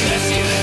Yes. you